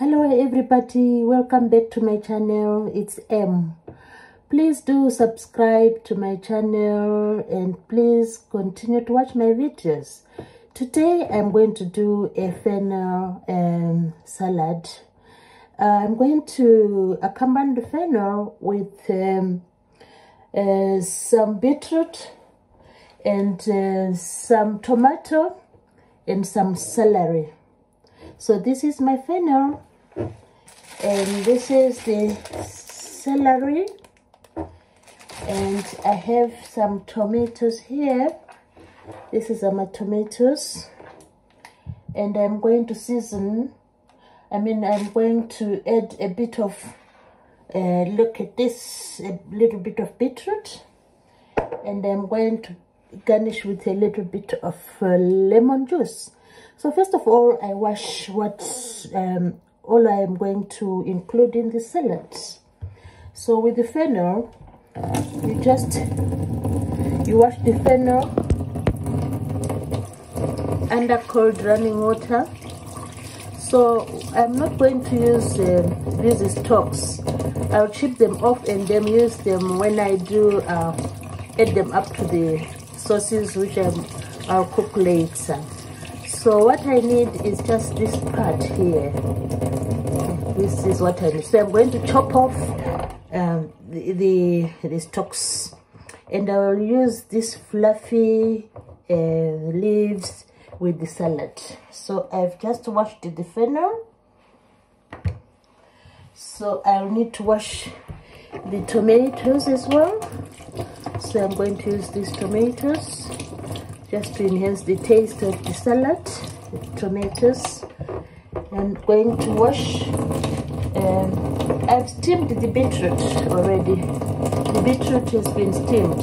hello everybody. Welcome back to my channel. It's m. Please do subscribe to my channel and please continue to watch my videos. Today i'm going to do a fennel um, salad. I'm going to accompany the fennel with um, uh, some beetroot and uh, some tomato and some celery. So this is my fennel and this is the celery. And I have some tomatoes here. This is my tomatoes. And I'm going to season I mean I'm going to add a bit of uh, look at this a little bit of beetroot. And I'm going to garnish with a little bit of uh, lemon juice. So first of all I wash what um, all I am going to include in the salad. So with the fennel, you just, you wash the fennel under cold running water. So I'm not going to use um, these stalks. I'll chip them off and then use them when I do uh, add them up to the sauces which I'm, I'll cook later so what I need is just this part here. This is what I need. So I'm going to chop off um, the, the, the stalks and I will use this fluffy uh, leaves with the salad. So I've just washed the fennel. So I'll need to wash the tomatoes as well. So I'm going to use these tomatoes just to enhance the taste of the salad the tomatoes I'm going to wash. I've steamed the beetroot already. The beetroot has been steamed.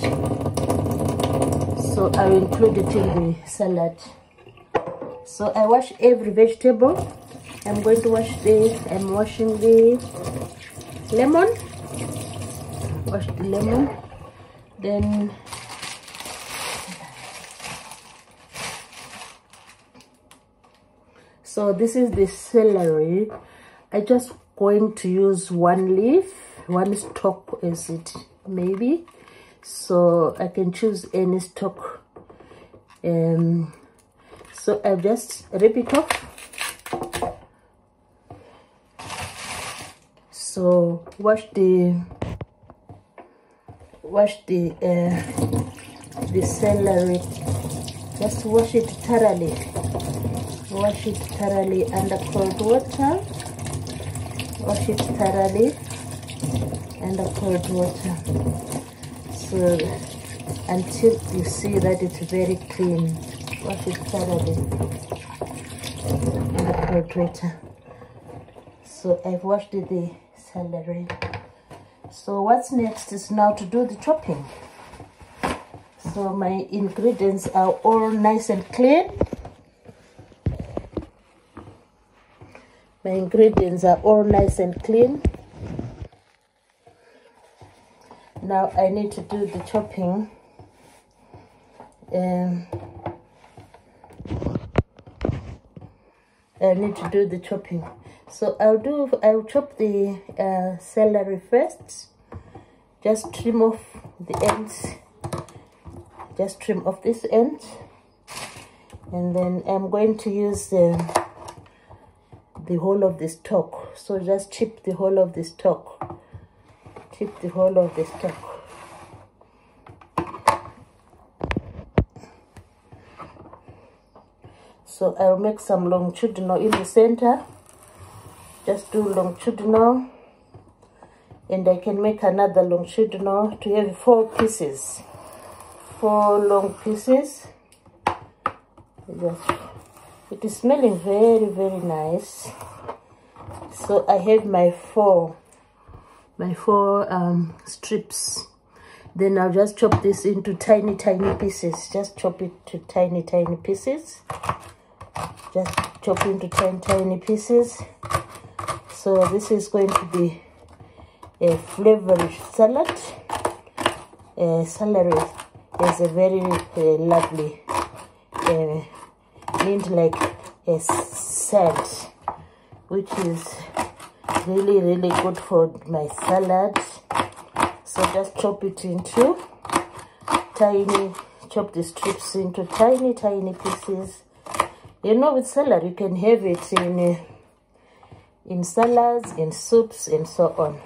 So I will include it in the salad. So I wash every vegetable. I'm going to wash the I'm washing the lemon. Wash the lemon. Then so this is the celery i just going to use one leaf one stalk is it? Maybe. So i can choose any stalk. Um so i just rip it off. So wash the wash the uh, the celery just wash it thoroughly wash it thoroughly under cold water? Wash it thoroughly under cold water? So until you see that it's very clean wash it thoroughly under cold water? So I've washed the celery. So what's next is now to do the chopping. So my ingredients are all nice and clean my ingredients are all nice and clean. Now I need to do the chopping. Um, I need to do the chopping. So I'll do I'll chop the uh, celery first. Just trim off the ends. Just trim off this end. And then I'm going to use the the whole of the stalk so just chip the whole of the stalk chip the whole of the stalk so I'll make some longitudinal in the center. Just do longitudinal and I can make another longitudinal to have four pieces. Four long pieces. Just it is smelling very very nice. So i have my four my four um, strips. Then i'll just chop this into tiny tiny pieces. Just chop it to tiny tiny pieces. Just chop into tiny tiny pieces. So this is going to be a flavored salad. Uh, celery is a very uh, lovely uh, mint like a scent which is really really good for my salad. So just chop it into tiny chop the strips into tiny tiny pieces. You know with celery you can have it in in salads in soups and so on.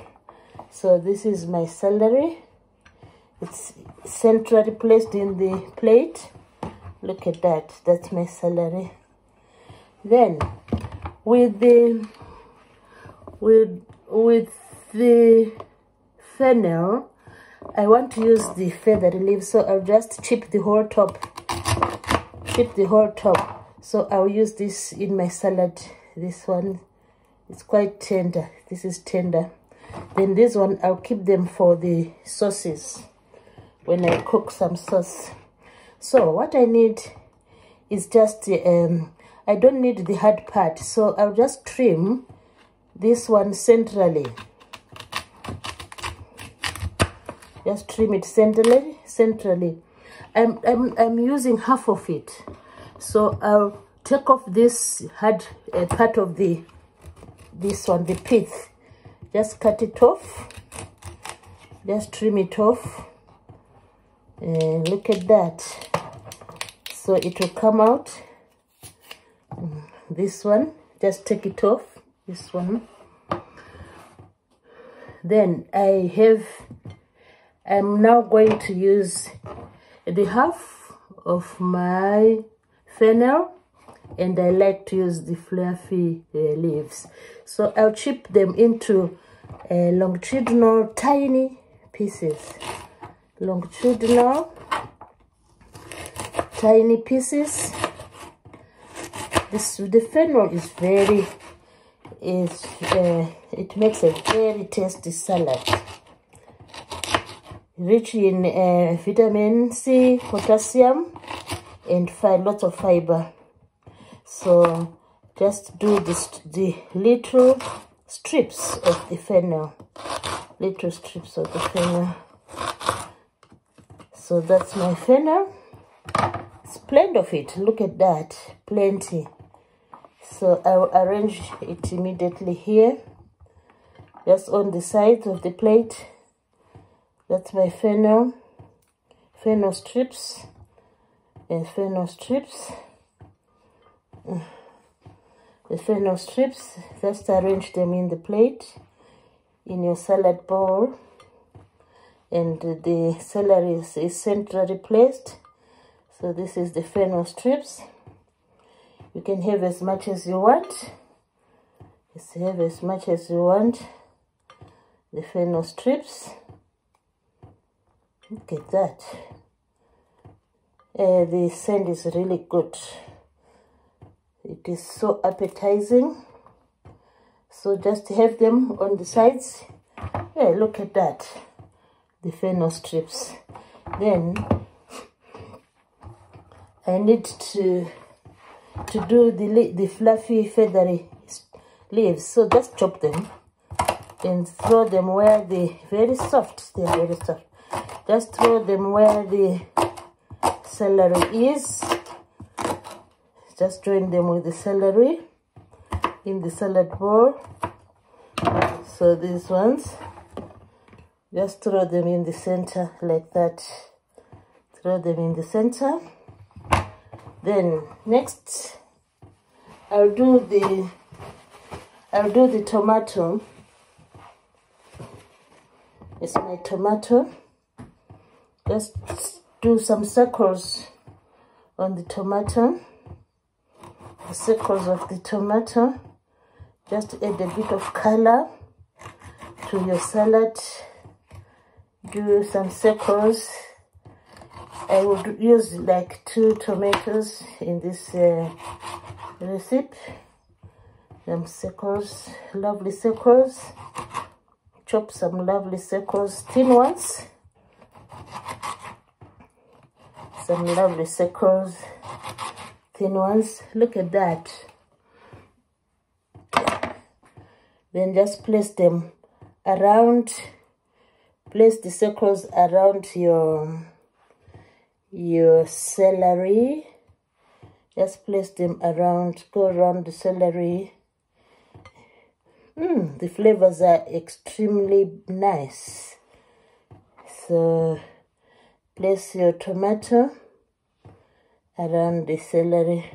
So this is my celery. It's centrally placed in the plate look at that that's my celery then with the with with the fennel I want to use the feather leaves so I'll just chip the whole top chip the whole top. So I'll use this in my salad this one. It's quite tender this is tender. Then this one I'll keep them for the sauces. When I cook some sauce so what I need is just um I don't need the hard part. So I'll just trim this one centrally. Just trim it centrally centrally. I'm, I'm, I'm using half of it. So I'll take off this hard uh, part of the this one the pith just cut it off. Just trim it off. And look at that so it will come out. Mm, this one just take it off this one. Then I have I'm now going to use the half of my fennel and I like to use the fluffy uh, leaves. So I'll chip them into uh, longitudinal tiny pieces. Longitudinal tiny pieces. This the fennel is very is uh, it makes a very tasty salad. Rich in uh, vitamin C potassium and lots of fiber. So just do this the little strips of the fennel. Little strips of the fennel. So that's my fennel it's plenty of it. Look at that. Plenty. So I'll arrange it immediately here. Just on the sides of the plate. That's my fennel. Fennel strips. And fennel strips. The fennel strips. Just arrange them in the plate in your salad bowl. And the celery is, is centrally placed so this is the fennel strips. You can have as much as you want. Just have as much as you want. The fennel strips. Look at that. Uh, the scent is really good. It is so appetizing. So just have them on the sides. Yeah look at that. The fennel strips. Then I need to to do the the fluffy feathery leaves. So just chop them and throw them where the very soft they are very soft. Just throw them where the celery is. Just join them with the celery in the salad bowl. So these ones just throw them in the center like that. Throw them in the center then next I'll do the I'll do the tomato. It's my tomato. Just do some circles on the tomato. The circles of the tomato. Just add a bit of color to your salad. Do some circles I would use like two tomatoes in this uh, recipe. Some circles lovely circles chop some lovely circles thin ones. Some lovely circles thin ones. Look at that. Then just place them around place the circles around your your celery just place them around go around the celery mm, the flavors are extremely nice. So place your tomato around the celery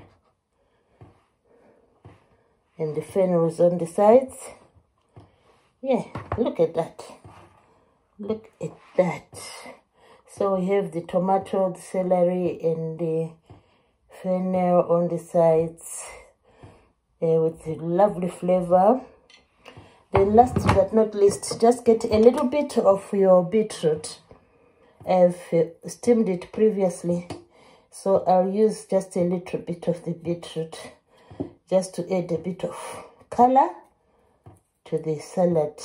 and the fennels on the sides. Yeah look at that. Look at that so we have the tomato the celery and the fennel on the sides uh, with lovely flavor. Then last but not least just get a little bit of your beetroot. I've uh, steamed it previously so i'll use just a little bit of the beetroot just to add a bit of color to the salad.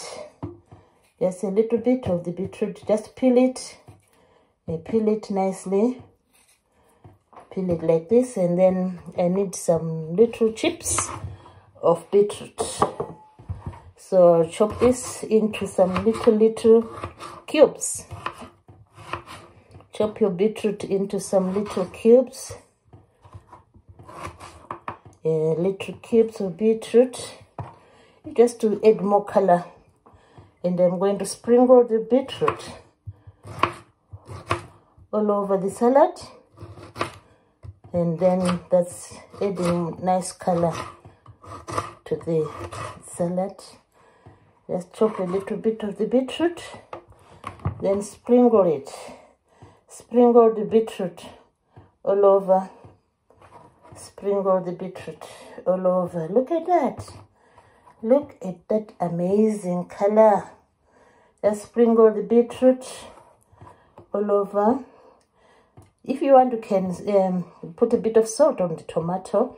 Just a little bit of the beetroot just peel it uh, peel it nicely peel it like this and then I need some little chips of beetroot. So chop this into some little little cubes. Chop your beetroot into some little cubes. Uh, little cubes of beetroot. Just to add more color. And I'm going to sprinkle the beetroot all over the salad. And then that's adding nice color to the salad. Just chop a little bit of the beetroot then sprinkle it. Sprinkle the beetroot all over. Sprinkle the beetroot all over. Look at that. Look at that amazing color. Just sprinkle the beetroot all over if you want you can um, put a bit of salt on the tomato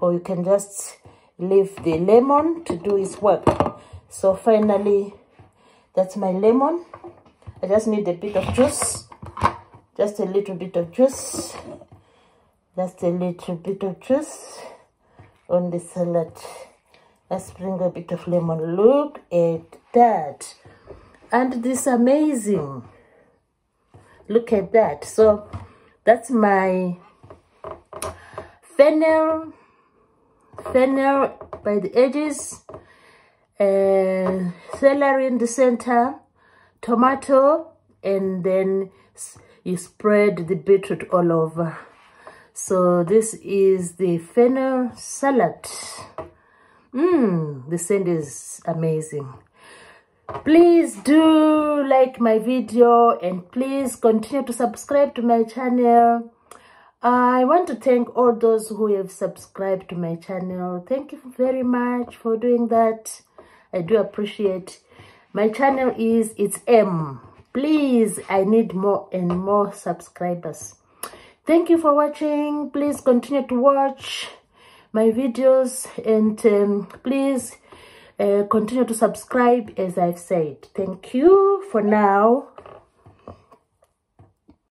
or you can just leave the lemon to do its work. So finally that's my lemon. I just need a bit of juice just a little bit of juice just a little bit of juice on the salad. Let's bring a bit of lemon. Look at that. And this amazing. Look at that. So that's my fennel fennel by the edges uh, celery in the center tomato and then you spread the beetroot all over. So this is the fennel salad. Mmm the scent is amazing please do like my video and please continue to subscribe to my channel. I want to thank all those who have subscribed to my channel. Thank you very much for doing that. I do appreciate. My channel is it's m. Please i need more and more subscribers. Thank you for watching. Please continue to watch my videos and um, please uh, continue to subscribe as I've said. Thank you for now.